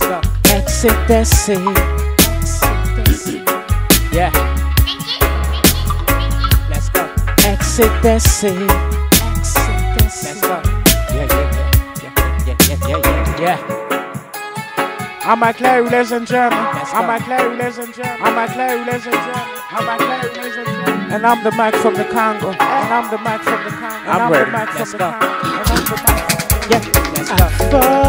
Let's go. Ecstasy. Yeah. Let's go. Ecstasy. Let's go. Yeah, yeah, yeah, yeah, yeah, yeah, yeah, yeah. I'm a Clary, ladies and gentlemen. I'm a Clary, ladies and gentlemen. I'm a Clary, ladies and gentlemen. I'm a Clary, ladies and gentlemen. And I'm the Mac from the Congo. And I'm the Mac from the Congo. I'm, ready. the Let's from go. the the the. Yeah, let's go.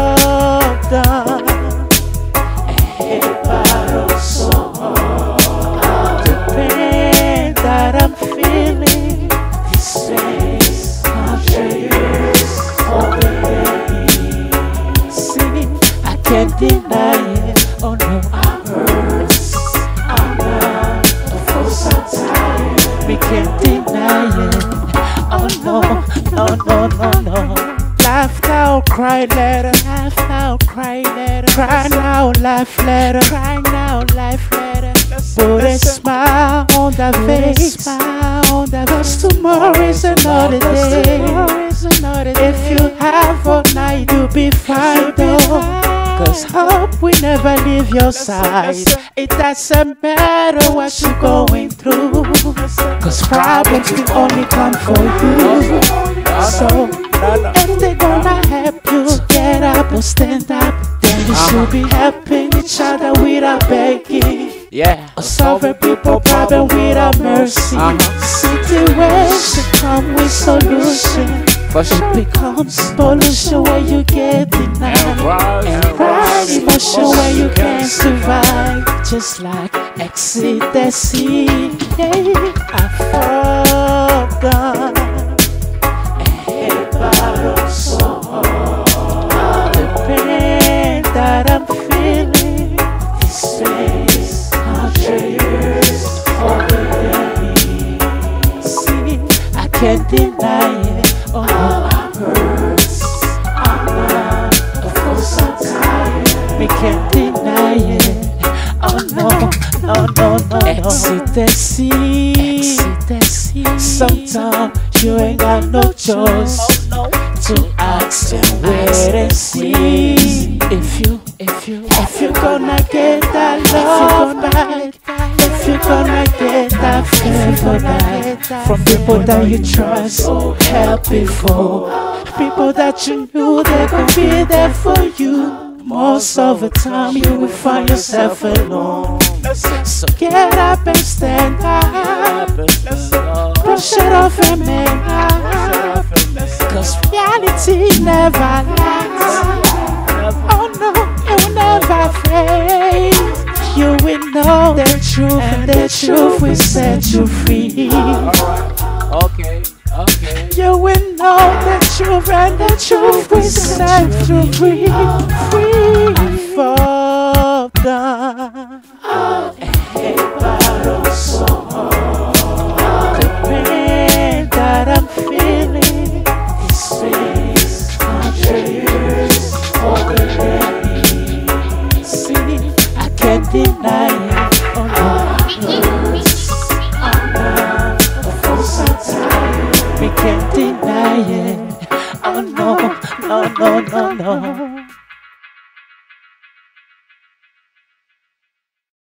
Deny it. Oh no, not. We can't deny it. Oh no, no, no, no. Laugh now, cry later. Laugh now, cry later. Cry now, laugh later. Cry now, a smile on that face. Smile on that Cause tomorrow is another day. Cause hope will never leave your side. It doesn't matter what you're going through. Cause problems will only come for you. So, if they're gonna help you get up or stand up, then you should be helping each other without begging. Yeah. Or solving people problem without mercy. Situation come with solution. Sure. It becomes pollution where you get denied. And pride emotion where you can't survive. Just like ecstasy. Yeah, I fall down. The pain that I'm feeling, this face, hundred years. See, I can't deny it. We can't deny it. Oh no, no, no, no, no. Ecstasy. Ecstasy. Sometimes you ain't got no choice to ask and wait and see if you, if you, if you gonna get that love back, if you gonna get that favor back from people that you trust, so help before, people that you knew they could be there for you. Most of the time you will find yourself alone. So get up and stand up. Brush it off and man up. Cause reality never lasts. Oh no, it will never fade. You will know the truth, and the truth will set you free. Okay. Okay. You will know the truth, and the truth will set you free. Free. Can't deny it. Oh no, no, no, no, no.